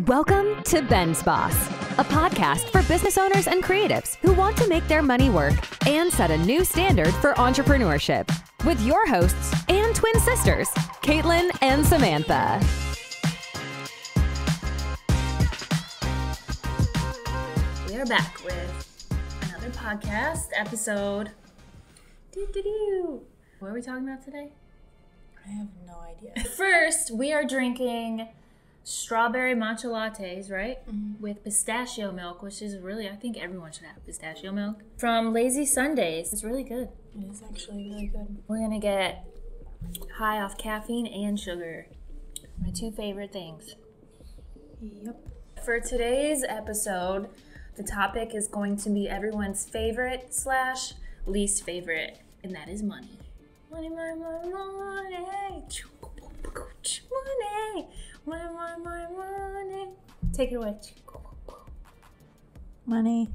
Welcome to BENSBOSS, a podcast for business owners and creatives who want to make their money work and set a new standard for entrepreneurship. With your hosts and twin sisters, Katelyn and Samantha. We are back with another podcast episode. Doo-doo-doo. What are we talking about today? I have no idea. First, we are drinking strawberry matcha lattes, right? Mm-hmm. With pistachio milk, which is really, I think everyone should have pistachio milk. From Lazy Sundays. It's really good. It is actually really good. We're gonna get high off caffeine and sugar. My two favorite things. Yep. For today's episode, the topic is going to be everyone's favorite slash least favorite, and that is money. Money, money, money, money. Money, money, money, money, money. Take it away. Money.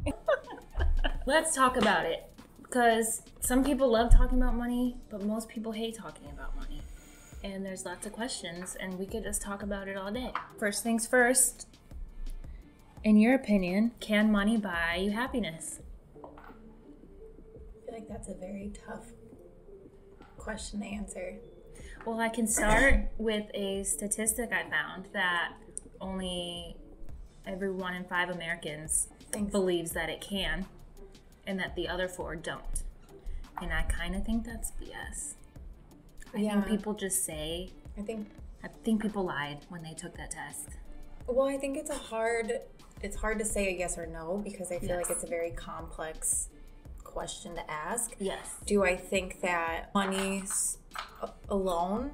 Let's talk about it. Because some people love talking about money, but most people hate talking about money. And there's lots of questions, and we could just talk about it all day. First things first, in your opinion, can money buy you happiness? I feel like that's a very tough question to answer. Well, I can start with a statistic I found that only every one in five Americans Thanks. believes that it can, and that the other four don't. And I kind of think that's BS. I Yeah. think people just say, I think I think people lied when they took that test. well, I think it's a hard it's hard to say a yes or no because I feel like it's a very complex question to ask. Yes. Do I think that money alone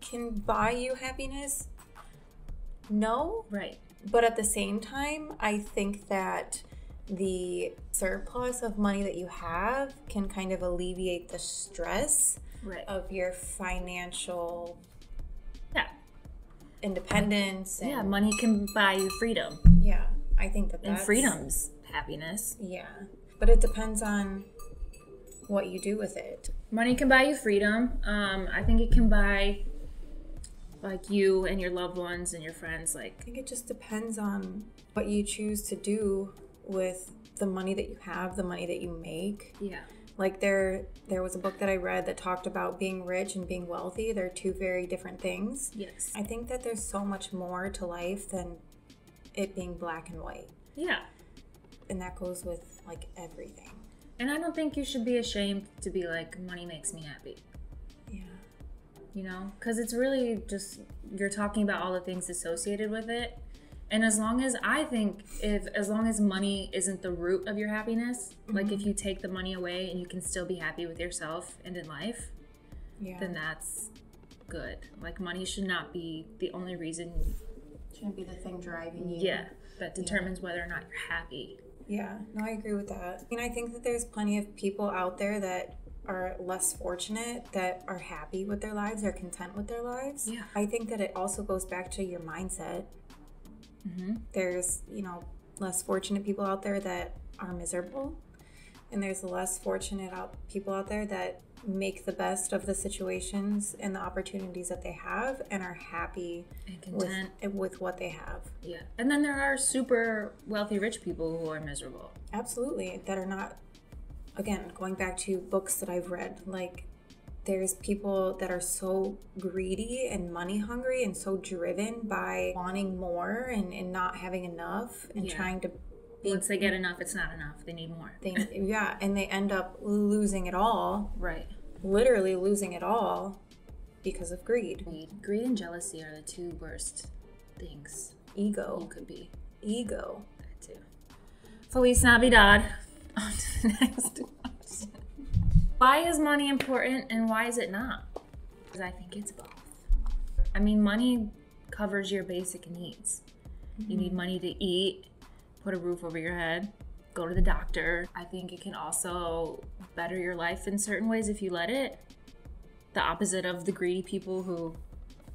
can buy you happiness? No, Right. But at the same time, I think that the surplus of money that you have can kind of alleviate the stress Right. of your financial yeah. independence. And, Yeah. Money can buy you freedom, yeah, I think that and freedom's happiness. Yeah, but it depends on what you do with it. Money can buy you freedom. Um, I think it can buy like you and your loved ones and your friends. Like, I think it just depends on what you choose to do with the money that you have, the money that you make. yeah. like there there was a book that i read that talked about being rich and being wealthy they're two very different things Yes. i think that there's so much more to life than it being black and white Yeah. and that goes with like everything And I don't think you should be ashamed to be like, money makes me happy. yeah You know? Because it's really just, you're talking about all the things associated with it. And as long as I think, if as long as money isn't the root of your happiness, like if mm-hmm. you take the money away and you can still be happy with yourself and in life, yeah then that's good. Like money should not be the only reason, shouldn't be the thing driving you yeah, that determines whether or not you're happy. Yeah no i agree with that i mean i think that there's plenty of people out there that are less fortunate that are happy with their lives are content with their lives Yeah. i think that it also goes back to your mindset Mm-hmm. there's you know less fortunate people out there that are miserable and there's less fortunate out people out there that make the best of the situations and the opportunities that they have and are happy And content. with what they have Yeah. And then there are super wealthy rich people who are miserable. absolutely that are not again going back to books that i've read like there's people that are so greedy and money hungry and so driven by wanting more and, and not having enough and Yeah. trying to Once they get enough, it's not enough. They need more. they, yeah and they end up losing it all Right. literally losing it all because of greed Greed. Greed and jealousy are the two worst things you ego could be. ego That too. Feliz Navidad. On to the next question. Why is money important and why is it not? Because I think it's both. I mean, money covers your basic needs. You mm-hmm. need money to eat, put a roof over your head, go to the doctor. I think it can also better your life in certain ways if you let it. The opposite of the greedy people who,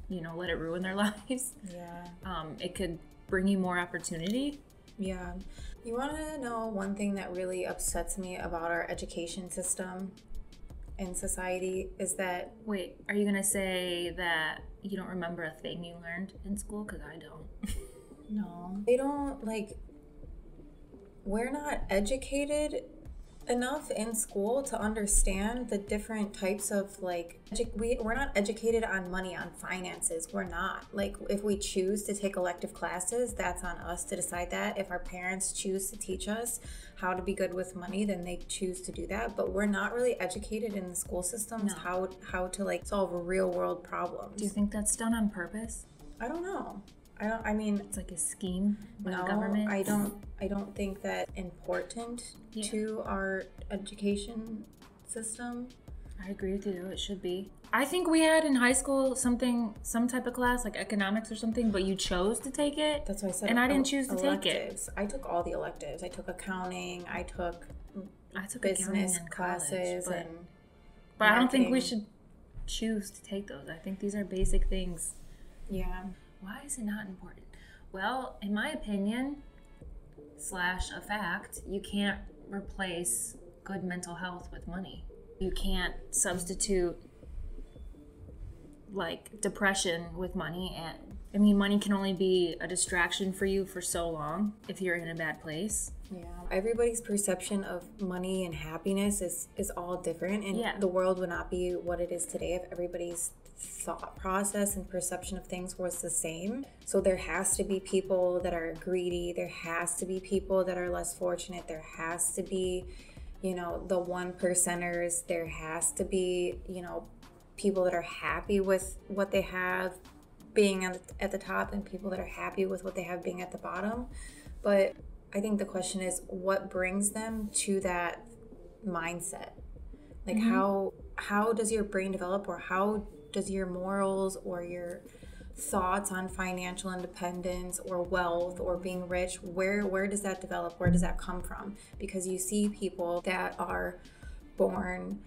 you know, let it ruin their lives. yeah Um, it could bring you more opportunity. yeah you want to know one thing that really upsets me about our education system in society is that Wait, are you gonna say that you don't remember a thing you learned in school? Because I don't. No. They don't like we're not educated enough in school to understand the different types of like edu- we, we're not educated on money on finances. We're not. Like if we choose to take elective classes that's on us to decide that. If our parents choose to teach us how to be good with money then they choose to do that. But we're not really educated in the school systems No. how how to like solve real world problems. Do you think that's done on purpose? i don't know i don't i mean It's like a scheme by no, the government. I don't. I don't think that important Yeah. to our education system. I agree with you. It should be. I think we had in high school something, some type of class like economics or something, but you chose to take it. That's why I said. And I didn't choose to take it. electives. I took all the electives. I took accounting. I took I took business in college, classes, but, and but I don't think we should choose to take those. I think these are basic things. yeah. Why is it not important? Well, in my opinion, slash a fact, you can't replace good mental health with money. You can't substitute like depression with money and I mean money can only be a distraction for you for so long if you're in a bad place. Yeah, everybody's perception of money and happiness is is all different, and Yeah. the world would not be what it is today if everybody's thought process and perception of things was the same. So there has to be people that are greedy. There has to be people that are less fortunate. There has to be, you know, the one percenters. There has to be, you know, people that are happy with what they have being at the, at the top and people that are happy with what they have being at the bottom. But I think the question is what brings them to that mindset? Like mm-hmm. how how does your brain develop or how does your morals or your thoughts on financial independence or wealth or being rich where where does that develop where does that come from because you see people that are born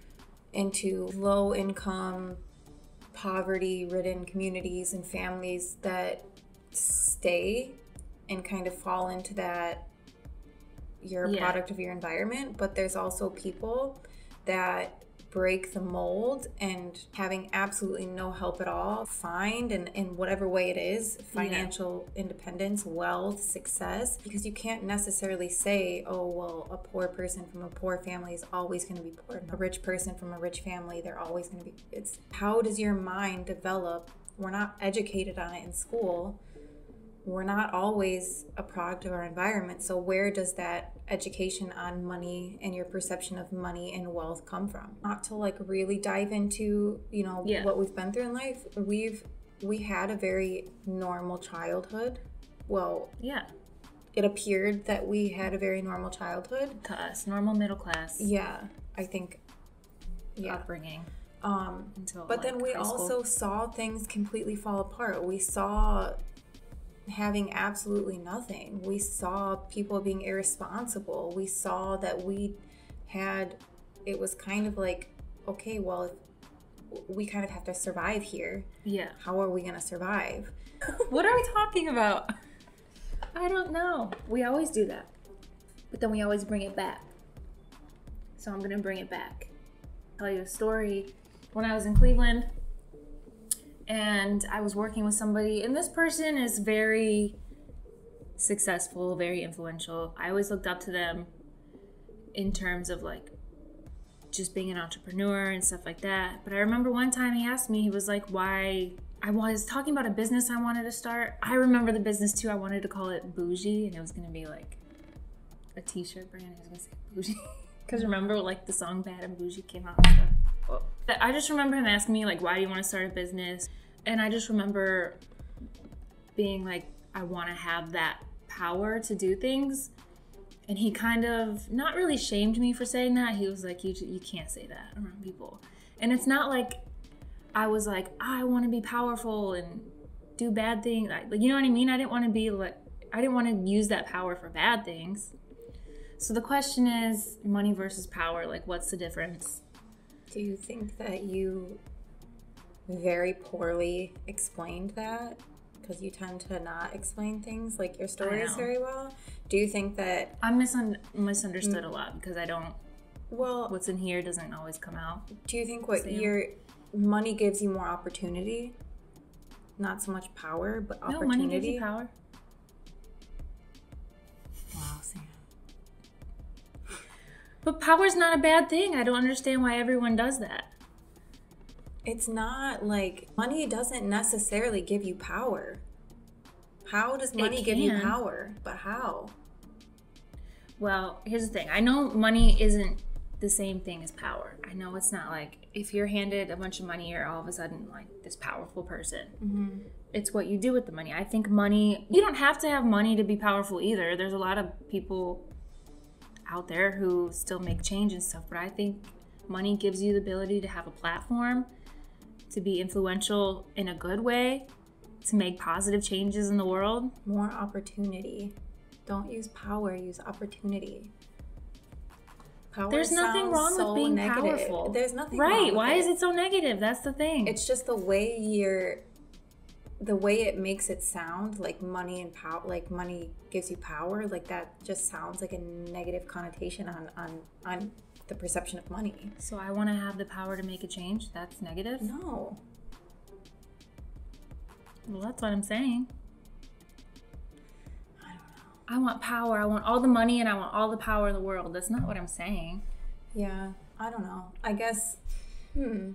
into low income poverty ridden communities and families that stay and kind of fall into that you're a Yeah. product of your environment but there's also people that break the mold and having absolutely no help at all find and in whatever way it is financial independence wealth success because you can't necessarily say oh well a poor person from a poor family is always going to be poor. A rich person from a rich family they're always going to be it's how does your mind develop? We're not educated on it in school we're not always a product of our environment. So, where does that education on money and your perception of money and wealth come from? Not to like really dive into, you know, Yeah. what we've been through in life. We've we had a very normal childhood. Well, Yeah, it appeared that we had a very normal childhood. to us, normal middle class Yeah, I think. Yeah. upbringing Um, until but then we also saw things completely fall apart. We saw having absolutely nothing. We saw people being irresponsible. We saw that we had, it was kind of like, okay, well, if we kind of have to survive here. yeah. How are we going to survive? What are we talking about? I don't know. We always do that. But then we always bring it back. So I'm going to bring it back. Tell you a story. When I was in Cleveland and I was working with somebody, and this person is very successful, very influential. I always looked up to them in terms of like just being an entrepreneur and stuff like that. But I remember one time he asked me, he was like, why I was talking about a business I wanted to start. I remember the business too. I wanted to call it Bougie, and it was gonna be like a t-shirt brand. I was gonna say Bougie. Because remember, like the song Bad and Boujee came out but I just remember him asking me, like, why do you want to start a business? And I just remember being like, I want to have that power to do things. And he kind of not really shamed me for saying that. He was like, you, you can't say that around people. And it's not like I was like, I want to be powerful and do bad things. Like, you know what I mean? I didn't want to be like, I didn't want to use that power for bad things. So the question is money versus power. Like, what's the difference? Do you think that you very poorly explained that because you tend to not explain things like your stories very well. Do you think that I'm misun- misunderstood a lot because I don't? Well, what's in here doesn't always come out. Do you think what same? your money gives you more opportunity? Not so much power, but opportunity. No, money gives you power. Wow, Sam. But power's not a bad thing. I don't understand why everyone does that. It's not like money doesn't necessarily give you power. How does money give you power? But how? Well, here's the thing. I know money isn't the same thing as power. I know it's not like if you're handed a bunch of money, you're all of a sudden like this powerful person. Mm-hmm. It's what you do with the money. I think money, you don't have to have money to be powerful either. There's a lot of people out there who still make change and stuff, but I think money gives you the ability to have a platform, to be influential in a good way, to make positive changes in the world. More opportunity. Don't use power, use opportunity. Power There's nothing wrong so with being negative. powerful. There's nothing right. Why it. is it so negative? That's the thing. It's just the way you're the way it makes it sound like money and power like money gives you power like that just sounds like a negative connotation on on on the perception of money so I want to have the power to make a change. That's negative. no Well, that's what I'm saying. I don't know. I want power. I want all the money and I want all the power in the world. That's not what I'm saying. yeah i don't know i guess hmm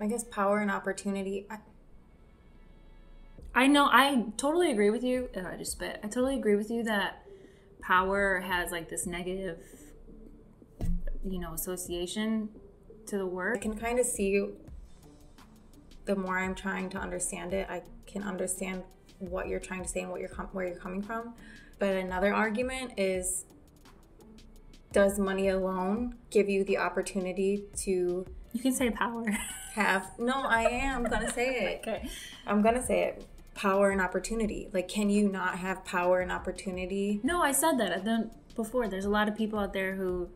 i guess power and opportunity I, I know. I totally agree with you. Oh, I just spit. I totally agree with you that power has like this negative, you know, association to the word. I can kind of see the more i'm trying to understand it i can understand what you're trying to say and what you're com- where you're coming from but another argument is does money alone give you the opportunity to You can say power. have no i am gonna say it okay. i'm gonna say it power and opportunity like can you not have power and opportunity No, I said that. Uh, I done before. There's a lot of people out there who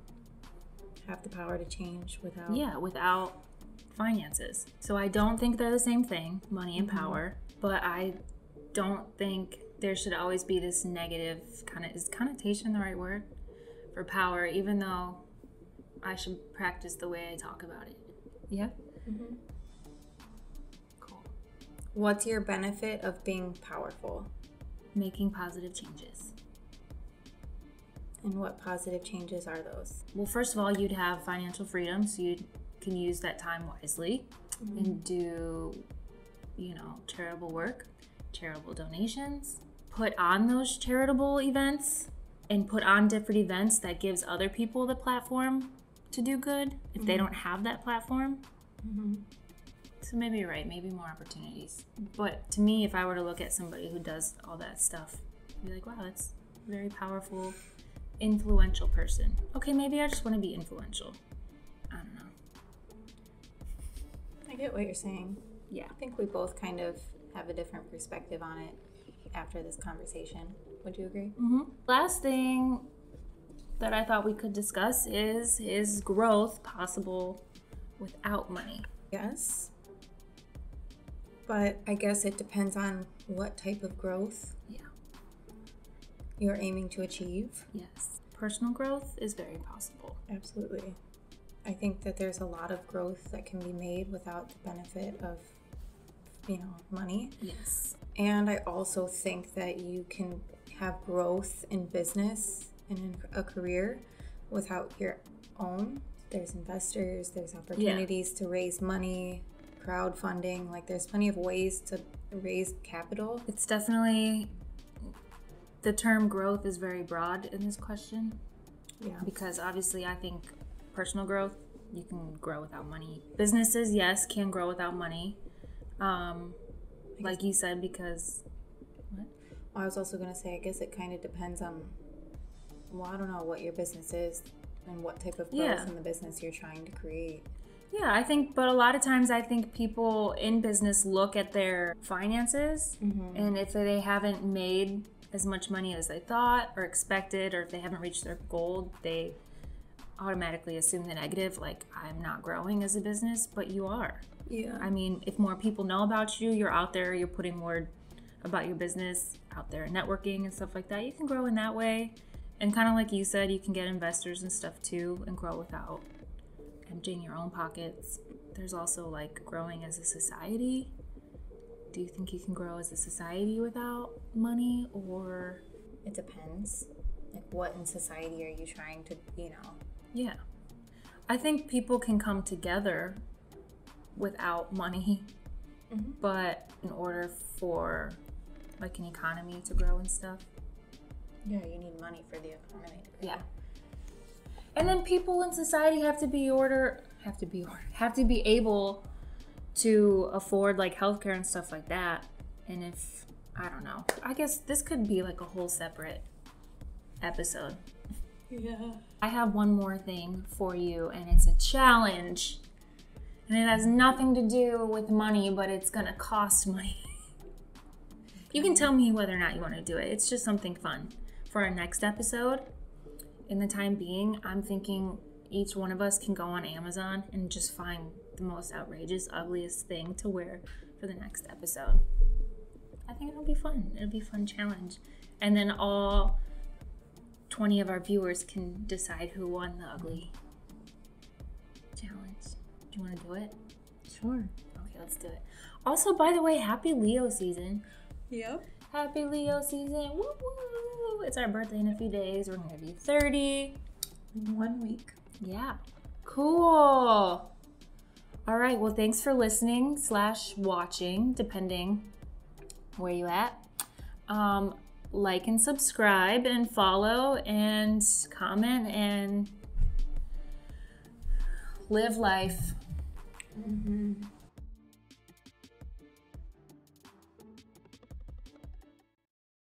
have the power to change without Yeah, without finances. So I don't think they're the same thing, money and mm-hmm. power, but I don't think there should always be this negative kind of is connotation the right word for power even though I should practice the way I talk about it. Yeah. Mm-hmm. Cool. what's your benefit of being powerful Making positive changes. and what positive changes are those Well, first of all, you'd have financial freedom, so you can use that time wisely mm-hmm. and do, you know, charitable work, charitable donations. Put on those charitable events and put on different events that gives other people the platform to do good if they don't have that platform. So maybe you're right, maybe more opportunities. But to me, if I were to look at somebody who does all that stuff, I'd be like, wow, that's a very powerful, influential person. Okay, maybe I just want to be influential. I don't know. I get what you're saying. Yeah. I think we both kind of have a different perspective on it after this conversation. Would you agree? Mm-hmm. Last thing that I thought we could discuss is is growth possible without money? Yes. But I guess it depends on what type of growth Yeah. you're aiming to achieve. Yes. Personal growth is very possible. Absolutely. I think that there's a lot of growth that can be made without the benefit of, you know, money. Yes. And I also think that you can have growth in business in a career without your own. There's investors, there's opportunities to raise money, crowdfunding. Like, there's plenty of ways to raise capital. It's definitely the term growth is very broad in this question Yeah. because obviously I think personal growth you can grow without money. Businesses, yes, can grow without money. Um, like you said, because I was also going to say, I guess it kind of depends on, well, I don't know what your business is and what type of growth Yeah. in the business you're trying to create. Yeah, I think, but a lot of times I think people in business look at their finances, mm-hmm. and if they haven't made as much money as they thought or expected, or if they haven't reached their goal, they automatically assume the negative, like, I'm not growing as a business, but you are. Yeah. I mean, if more people know about you, you're out there, you're putting word about your business out there, networking and stuff like that, you can grow in that way. And kind of like you said, you can get investors and stuff too and grow without emptying your own pockets. There's also like growing as a society. Do you think you can grow as a society without money or It depends. Like, what in society are you trying to, you know? Yeah. I think people can come together without money, mm-hmm. but in order for like an economy to grow and stuff. Yeah, you need money for the economy. Yeah. And then people in society have to be order have to be have to be able to afford like healthcare and stuff like that. And if I don't know, I guess this could be like a whole separate episode. Yeah. I have one more thing for you, and it's a challenge. And it has nothing to do with money, but it's gonna cost money. you can tell me whether or not you want to do it. It's just something fun. For our next episode, in the time being, I'm thinking each one of us can go on Amazon and just find the most outrageous, ugliest thing to wear for the next episode. I think it'll be fun. It'll be a fun challenge. And then all 20 of our viewers can decide who won the ugly challenge. Do you want to do it? Sure. Okay, let's do it. Also, by the way, happy Leo season. Yep. Happy Leo season. Woo woo. It's our birthday in a few days. We're going to be 30. in One week. Yeah. Cool. All right. Well, thanks for listening slash watching, depending where you at. Um, like and subscribe and follow and comment and live life. Mm-hmm.